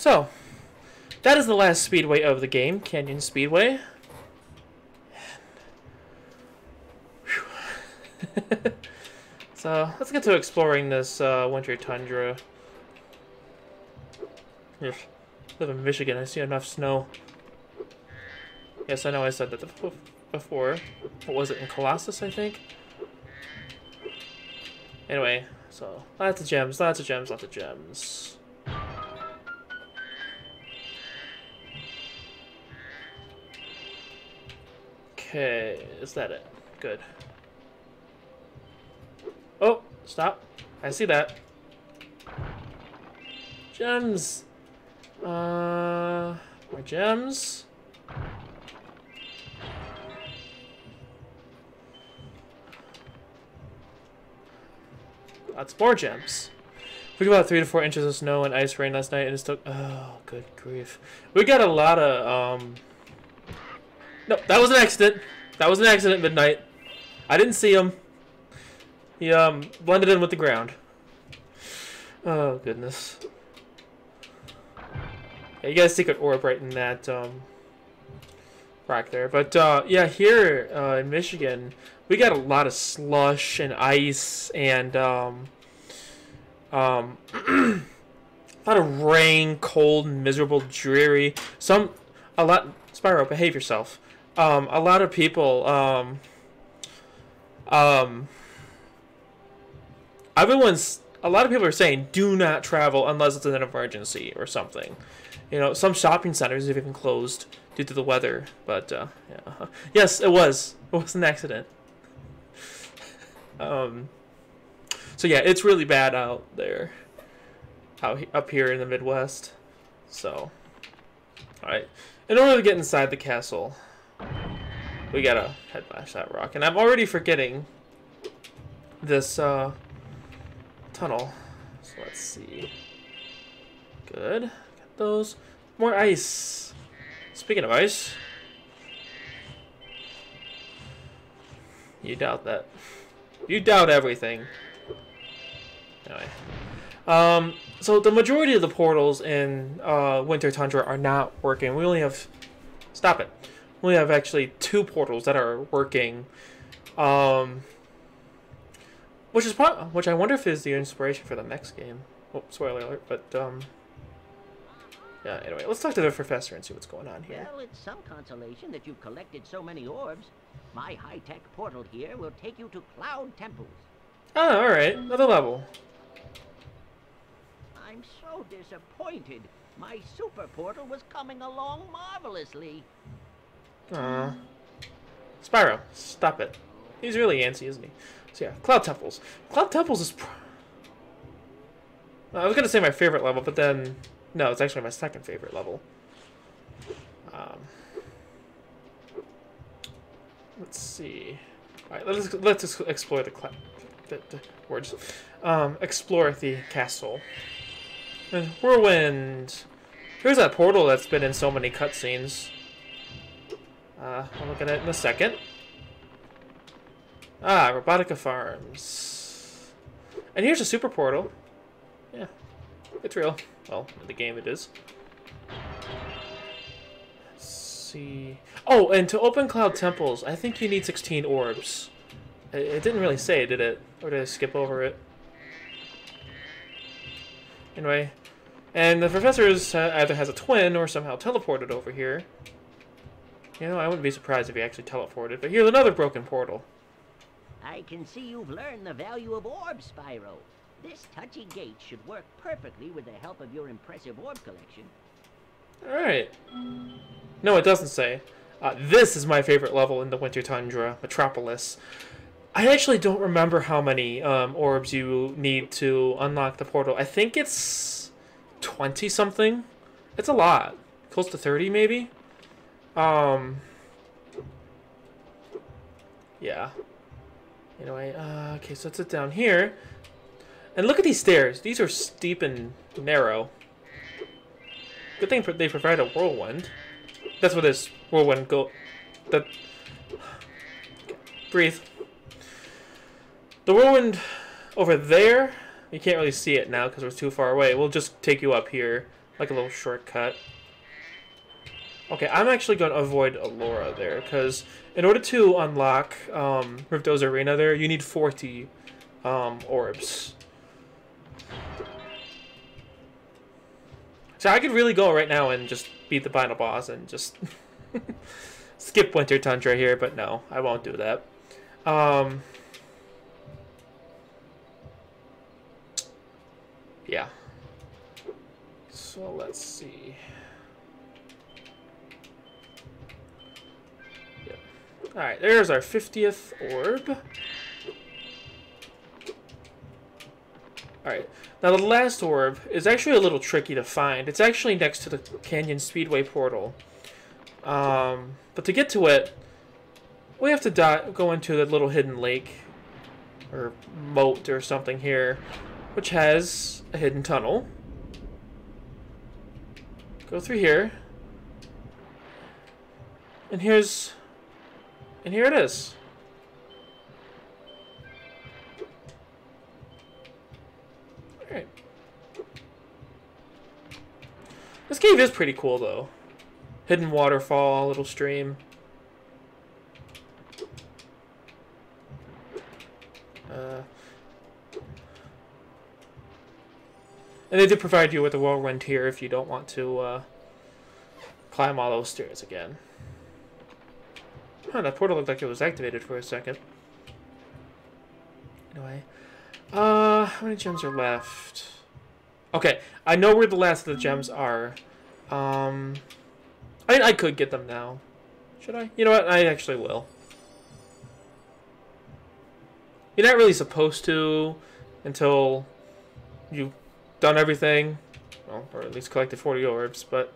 So, that is the last speedway of the game, Canyon Speedway. so, let's get to exploring this uh, winter tundra. Ugh. live in Michigan, I see enough snow. Yes, I know I said that before. What was it, in Colossus, I think? Anyway, so, lots of gems, lots of gems, lots of gems. Okay, is that it? Good. Oh, stop. I see that. Gems! Uh, more gems. Lots more gems. We got about three to four inches of snow and ice rain last night, and it's still. Oh, good grief! We got a lot of um. No, that was an accident. That was an accident. Midnight. I didn't see him. He um blended in with the ground. Oh goodness. Yeah, you got a secret orb right in that um rock there. But uh, yeah, here uh, in Michigan, we got a lot of slush and ice and um, um, a lot of rain, cold, miserable, dreary. Some, a lot. Spyro, behave yourself. Um, a lot of people. Um, um, everyone's. A lot of people are saying, "Do not travel unless it's an emergency or something." You know, some shopping centers have even closed due to the weather. But uh, yeah, yes, it was. It was an accident. Um, so yeah, it's really bad out there, out up here in the Midwest. So, all right. In order to get inside the castle, we gotta head past that rock, and I'm already forgetting this uh, tunnel. So let's see. Good. Got those. More ice. Speaking of ice, you doubt that. You doubt everything. Anyway. Um, so the majority of the portals in uh, Winter Tundra are not working. We only have... Stop it. We have actually two portals that are working. Um, which is part, which I wonder if is the inspiration for the next game. Oh, spoiler alert, but um, yeah. Anyway, let's talk to the professor and see what's going on here. Well, it's some consolation that you've collected so many orbs. My high-tech portal here will take you to Cloud Temples. Oh, alright. Another level. I'm so disappointed. My super portal was coming along marvelously. Aww. Spyro, stop it. He's really antsy, isn't he? So yeah, Cloud Temples. Cloud Temples is... I was going to say my favorite level, but then... No, it's actually my second favorite level. Um, let's see. All right, let's let's explore the, the, the words. Um, explore the castle. And whirlwind. Here's that portal that's been in so many cutscenes. Uh, I'll look at it in a second. Ah, Robotica Farms. And here's a super portal. Yeah, it's real. Well, in the game it is. Let's see. Oh, and to open Cloud Temples, I think you need 16 orbs. It, didn't really say, did it? Or did I skip over it? Anyway. And the professor uh, either has a twin or somehow teleported over here. You know, I wouldn't be surprised if he actually teleported. But here's another broken portal. I can see you've learned the value of orbs, Spyro. This touchy gate should work perfectly with the help of your impressive orb collection. Alright. No, it doesn't say. Uh, this is my favorite level in the Winter Tundra, Metropolis. I actually don't remember how many um, orbs you need to unlock the portal. I think it's 20 something. It's a lot. Close to 30 maybe. Um, yeah. Anyway, uh, okay, so let's down here. And look at these stairs. These are steep and narrow. Good thing they provide a whirlwind. That's what this whirlwind go. That. Breathe. The whirlwind over there, you can't really see it now because we're too far away. We'll just take you up here like a little shortcut. Okay, I'm actually going to avoid Elora there, because in order to unlock um, Ripto's Arena there, you need 40 um, orbs. So I could really go right now and just beat the final boss and just skip Winter Tundra here, but no, I won't do that. Um, yeah. So let's see. Alright, there's our 50th orb. Alright, now the last orb is actually a little tricky to find. It's actually next to the Canyon Speedway portal. Um, but to get to it, we have to go into the little hidden lake, or moat or something here, which has a hidden tunnel. Go through here. And here's... And here it is. This cave is pretty cool, though. Hidden waterfall, little stream. Uh, And they do provide you with a whirlwind here if you don't want to uh, climb all those stairs again. Huh, that portal looked like it was activated for a second. Anyway. Uh, how many gems are left? Okay, I know where the last of the gems are. Um, I, I could get them now. Should I? You know what? I actually will. You're not really supposed to until you've done everything. Well, or at least collected 40 orbs, but...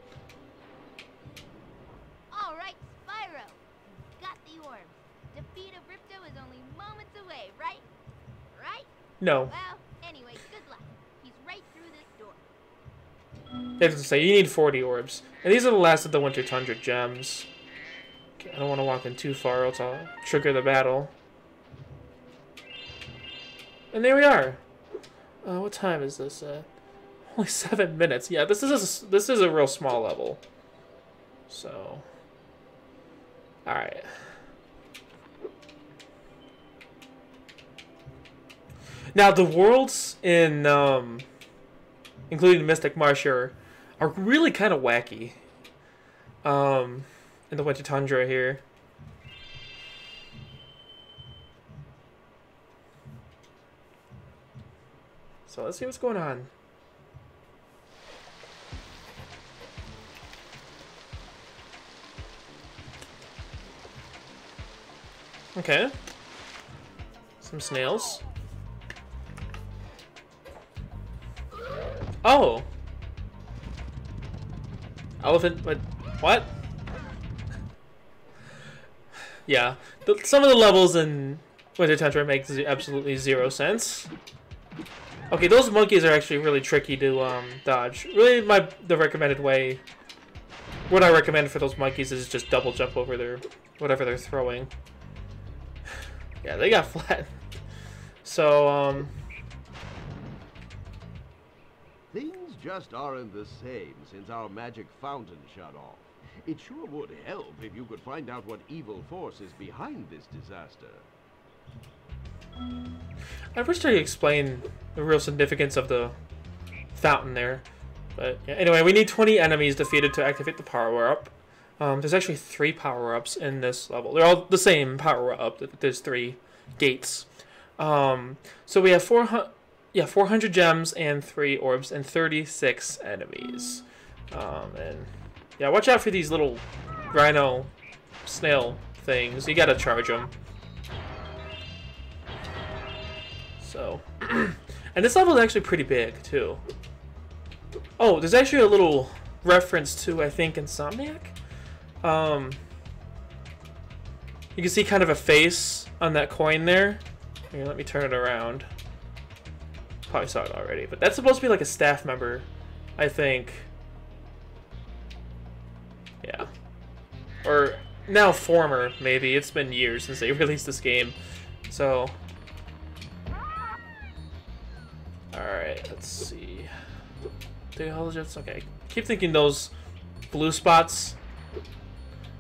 No. Well, anyway, good luck. He's right through this door. They have to say, you need 40 orbs. And these are the last of the Winter Tundra gems. Okay, I don't want to walk in too far, else I'll trigger the battle. And there we are. Uh, what time is this at? Only seven minutes. Yeah, this is a, this is a real small level. So, all right. Now the worlds in, um, including the Mystic Marsh, are, are really kind of wacky. Um, in the Winter Tundra here. So let's see what's going on. Okay. Some snails. Oh! Elephant, what? What? yeah, the, some of the levels in Winter Tundra make absolutely zero sense. Okay, those monkeys are actually really tricky to um, dodge. Really, my the recommended way, what I recommend for those monkeys is just double jump over their whatever they're throwing. Yeah, they got flat. So, um... just aren't the same since our magic fountain shut off. It sure would help if you could find out what evil force is behind this disaster. I wish I could explain the real significance of the fountain there. But yeah, anyway, we need 20 enemies defeated to activate the power-up. Um, there's actually three power-ups in this level. They're all the same power-up. There's three gates. Um, so we have 400, yeah, 400 gems and three orbs and 36 enemies. Um, and yeah, watch out for these little rhino snail things. You gotta charge them. So, and this level is actually pretty big too. Oh, there's actually a little reference to I think Insomniac. Um, you can see kind of a face on that coin there. Here, let me turn it around. Probably saw it already, but that's supposed to be like a staff member, I think. Yeah. Or now former, maybe. It's been years since they released this game. So. Alright, let's see. Theologists? Okay. Keep thinking those blue spots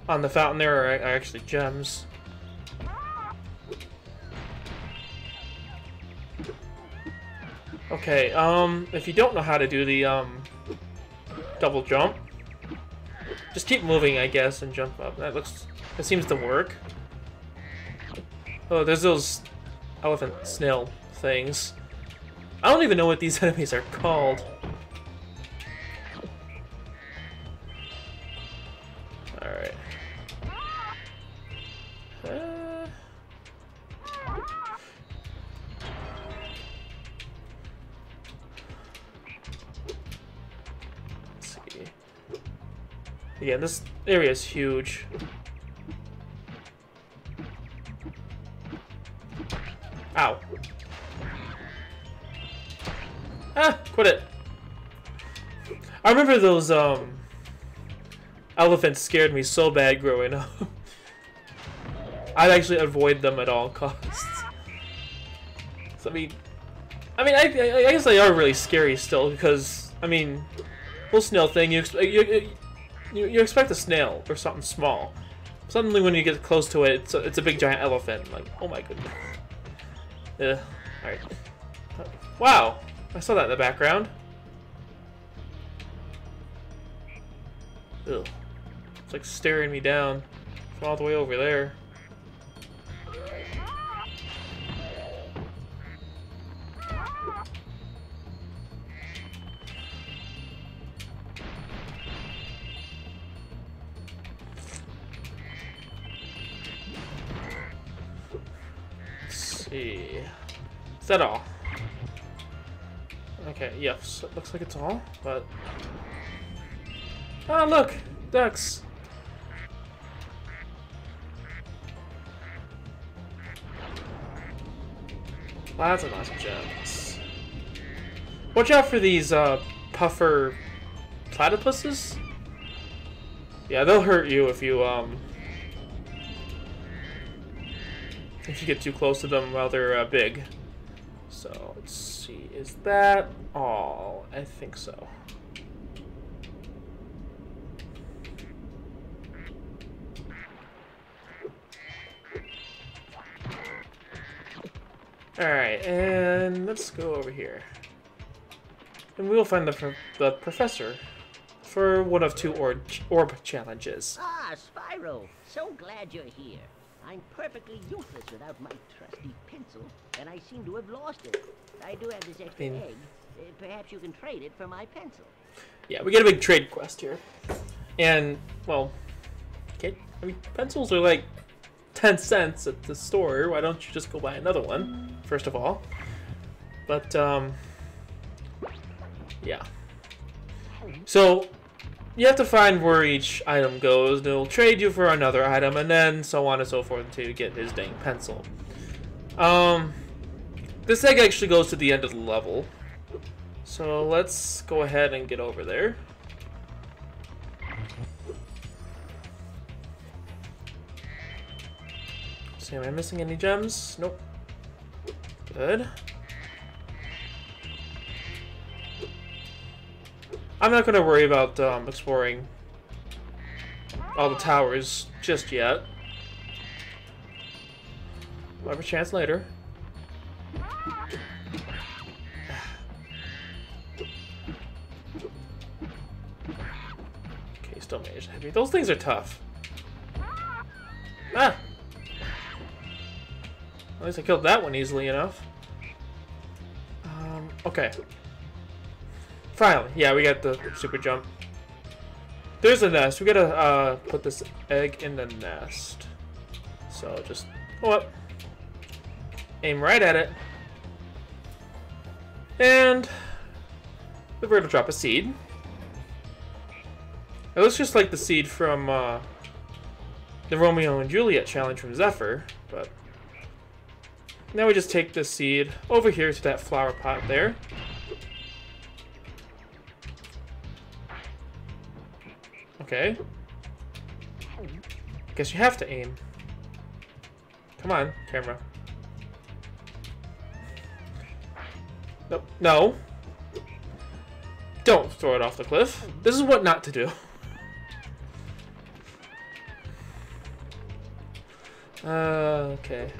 on the fountain there are, are actually gems. Okay, um, if you don't know how to do the, um, double jump, just keep moving, I guess, and jump up. That looks, that seems to work. Oh, there's those elephant snail things. I don't even know what these enemies are called. Alright. Yeah, this area is huge. Ow. Ah, quit it. I remember those, um, elephants scared me so bad growing up. I'd actually avoid them at all costs. So, I mean, I mean, I, I, guess they are really scary still because, I mean, little snail thing, you, you, you, you expect a snail or something small. Suddenly when you get close to it, it's a, it's a big giant elephant. Like, oh my goodness. Yeah. Alright. Wow! I saw that in the background. Ugh. It's like staring me down from all the way over there. Is that all? Okay, yes, it looks like it's all, but... Ah, look! Ducks! Lots and lots of gems. Watch out for these, uh, puffer platypuses? Yeah, they'll hurt you if you, um... If you get too close to them while they're, uh, big. Is that all? I think so. Alright, and let's go over here. And we'll find the, pro the professor for one of two orb, orb challenges. Ah, Spyro, so glad you're here. I'm perfectly useless without my trusty and I seem to have lost it. I do have this extra egg. Uh, perhaps you can trade it for my pencil. Yeah, we get a big trade quest here. And, well, okay, I mean, pencils are like 10 cents at the store. Why don't you just go buy another one, first of all? But, um, yeah. So, you have to find where each item goes, and it'll trade you for another item, and then so on and so forth until you get his dang pencil. Um, this egg actually goes to the end of the level. So let's go ahead and get over there. See, am I missing any gems? Nope. Good. I'm not going to worry about um, exploring all the towers just yet. Have a chance later. Those things are tough. Ah! At least I killed that one easily enough. Um, okay. Finally, yeah, we got the super jump. There's a nest. We gotta uh, put this egg in the nest. So just go up, aim right at it, and the bird will drop a seed. It looks just like the seed from uh, the Romeo and Juliet challenge from Zephyr, but now we just take this seed over here to that flower pot there. Okay. Guess you have to aim. Come on, camera. Nope. No. Don't throw it off the cliff. This is what not to do. Uh, okay.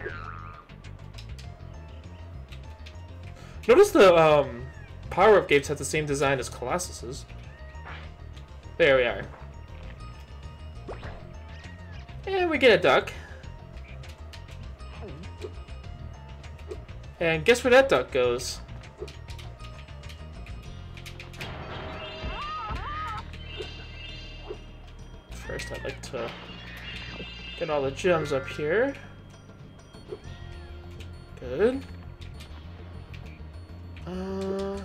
Notice the um, power-up gates have the same design as Colossus's. There we are. And we get a duck. And guess where that duck goes? First, I'd like to get all the gems up here. Good. Uh,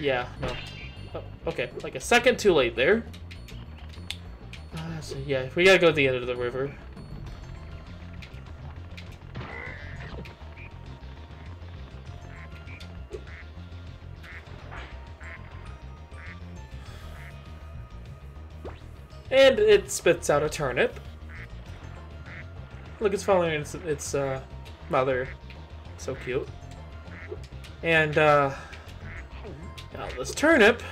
yeah, no. Oh, okay, like a second too late there. Uh, so yeah, we gotta go to the end of the river. And it spits out a turnip. Look, it's following its, its uh, mother. So cute. And uh, now this turnip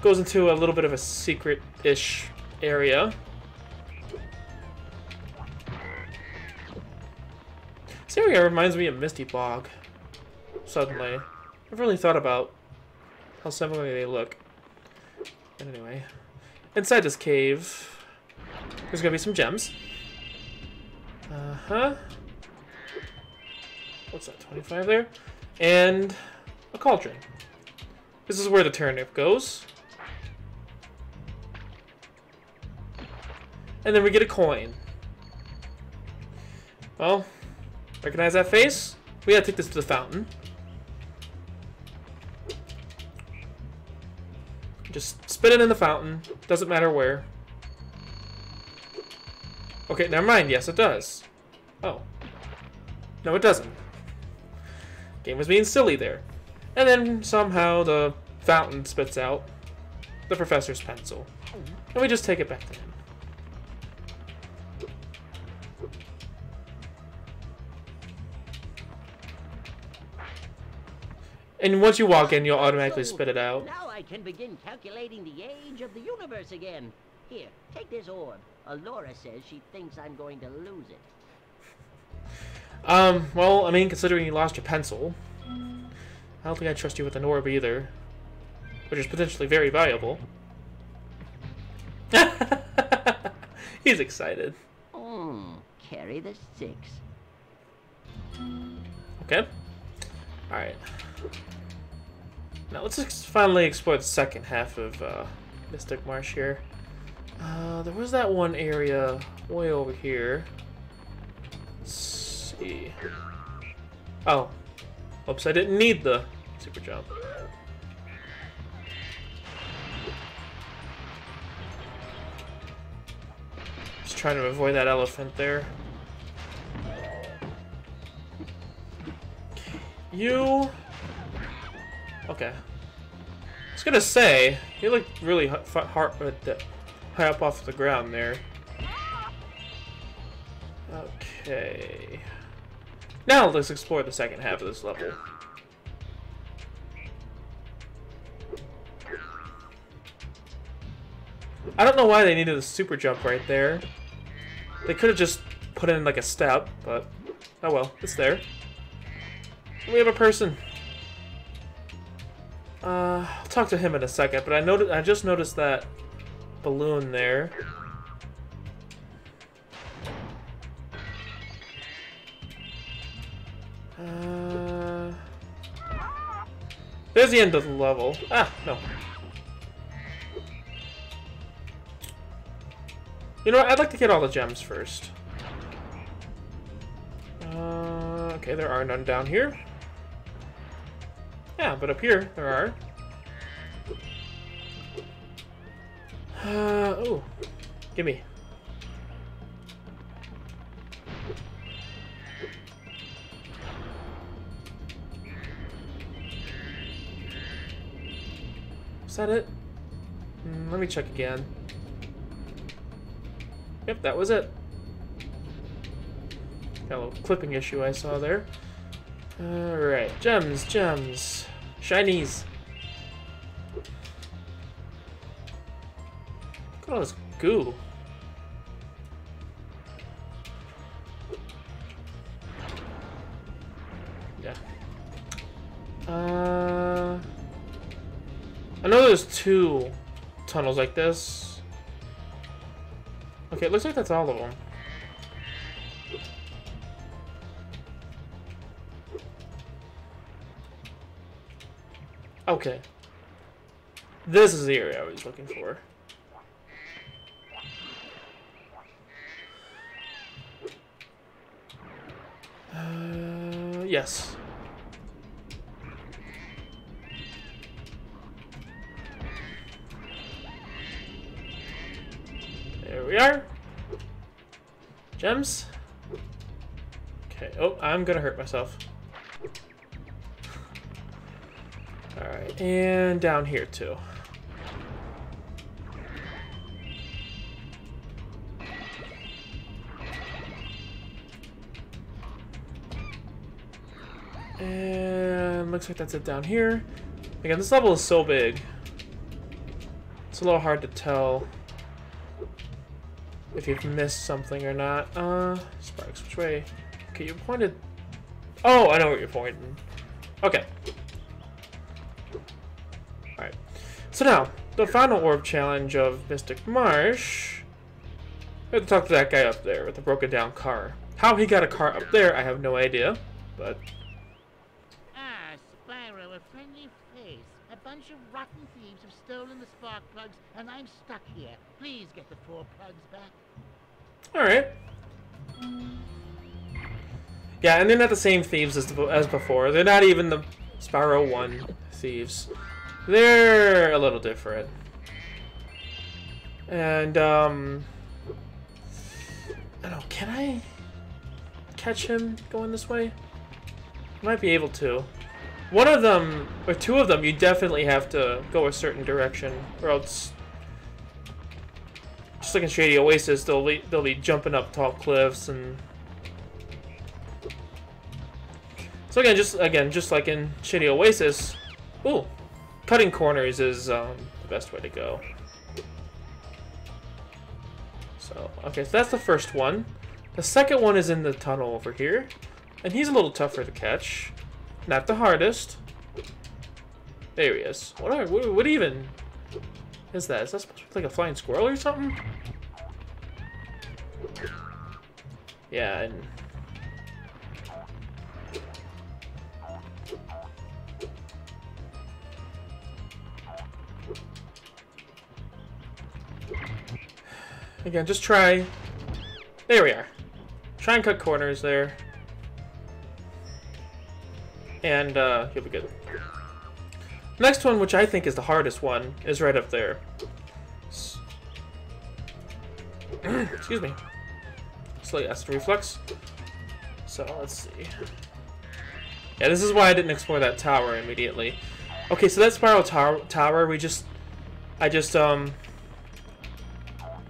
goes into a little bit of a secret-ish area. This area reminds me of Misty Bog. Suddenly. I've really thought about how similar they look. Anyway. Inside this cave, there's gonna be some gems. Uh-huh. What's that, 25 there? And a cauldron. This is where the turnip goes. And then we get a coin. Well, recognize that face? We gotta take this to the fountain. Just spit it in the fountain. Doesn't matter where. Okay, never mind. Yes, it does. Oh. No, it doesn't. Game was being silly there. And then somehow the fountain spits out the professor's pencil. And we just take it back to him. And once you walk in, you'll automatically spit it out. Can begin calculating the age of the universe again. Here, take this orb. Elora says she thinks I'm going to lose it. Um, well, I mean, considering you lost your pencil, I don't think I trust you with an orb either, which is potentially very valuable. He's excited. Hmm, carry the six. Okay. Alright. Now let's finally explore the second half of uh, Mystic Marsh here. Uh, there was that one area way over here. Let's see. Oh. Oops, I didn't need the super jump. Just trying to avoid that elephant there. You... Okay. I was gonna say, you look really hard, uh, high up off the ground there. Okay. Now let's explore the second half of this level. I don't know why they needed a super jump right there. They could have just put in like a step, but oh well, it's there. We have a person. Uh, I'll talk to him in a second, but I noticed I just noticed that balloon there. Uh, there's the end of the level. Ah, no. You know what? I'd like to get all the gems first. Uh, okay, there are none down here. Yeah, but up here there are. Uh, oh, gimme. Is that it? Mm, let me check again. Yep, that was it. Got a little clipping issue I saw there. Alright, gems, gems. Shinies. Look at all this goo. Yeah. Uh, I know there's two tunnels like this. Okay, it looks like that's all of them. Okay. This is the area I was looking for. Uh, yes. There we are. Gems. Okay. Oh, I'm gonna hurt myself. Alright, and down here too. And looks like that's it down here. Again, this level is so big. It's a little hard to tell if you've missed something or not. Uh, Sparx, which way? Okay, you pointed... Oh, I know where you're pointing. Okay. So now, the final orb challenge of Mystic Marsh. I have to talk to that guy up there with the broken down car. How he got a car up there, I have no idea. But, Ah, Spyro, a friendly face. A bunch of rotten thieves have stolen the spark plugs, and I'm stuck here. Please get the four plugs back. alright. Yeah, and they're not the same thieves as, the, as before. They're not even the Spyro 1 thieves. They're a little different. And, um... I don't know, can I catch him going this way? Might be able to. One of them, or two of them, you definitely have to go a certain direction, or else... Just like in Shady Oasis, they'll be, they'll be jumping up tall cliffs and... So again, just again, just like in Shady Oasis, ooh, cutting corners is um, the best way to go. So, okay, so that's the first one. The second one is in the tunnel over here. And he's a little tougher to catch. Not the hardest. There he is. What, are, what, what even is that? Is that supposed to be like a flying squirrel or something? Yeah, and... Again, just try. There we are. Try and cut corners there. And uh, you'll be good. Next one, which I think is the hardest one, is right up there. Excuse me. Slight acid reflux. So let's see. Yeah, this is why I didn't explore that tower immediately. Okay, so that spiral tower, tower we just, I just um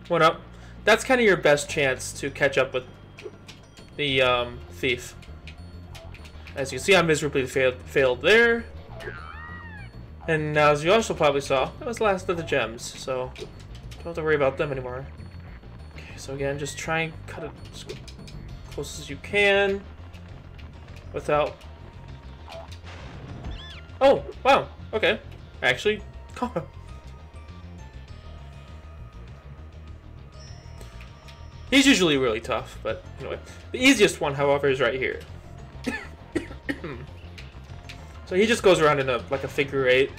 went up. That's kind of your best chance to catch up with the um, thief. As you see, I miserably failed, failed there. And as you also probably saw, that was last of the gems, so don't have to worry about them anymore. Okay, so again, just try and cut it as close as you can without... Oh, wow, okay. Actually, He's usually really tough, but anyway. The easiest one, however, is right here. so he just goes around in a like a figure eight.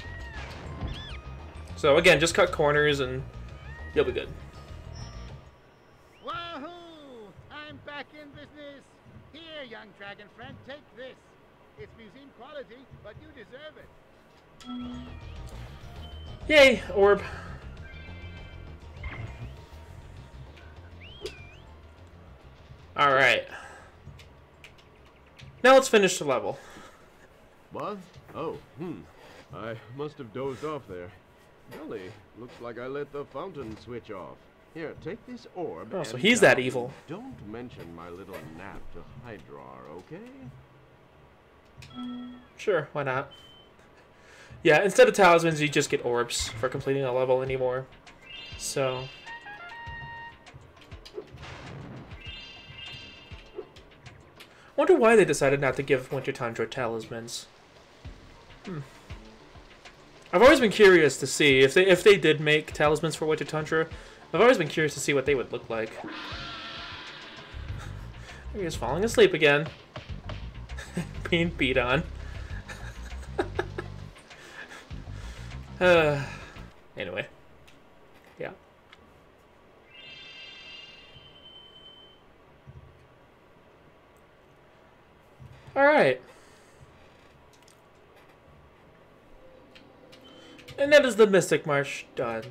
So again, just cut corners and you'll be good. Wahoo! I'm back in business. Here, young dragon friend, take this. It's museum quality, but you deserve it. Yay, orb. Alright. Now let's finish the level. What? Oh, hmm. I must have dozed off there. Golly, looks like I let the fountain switch off. Here, take this orb. Oh, so he's that evil. Don't mention my little nap to Hydrar, okay? Sure, why not? Yeah, instead of talismans, you just get orbs for completing a level anymore. So. Wonder why they decided not to give Winter Tundra talismans. Hmm. I've always been curious to see if they if they did make talismans for Winter Tundra. I've always been curious to see what they would look like. He's falling asleep again. Being beat on. uh, anyway. Yeah. Alright. And that is the Mystic Marsh done.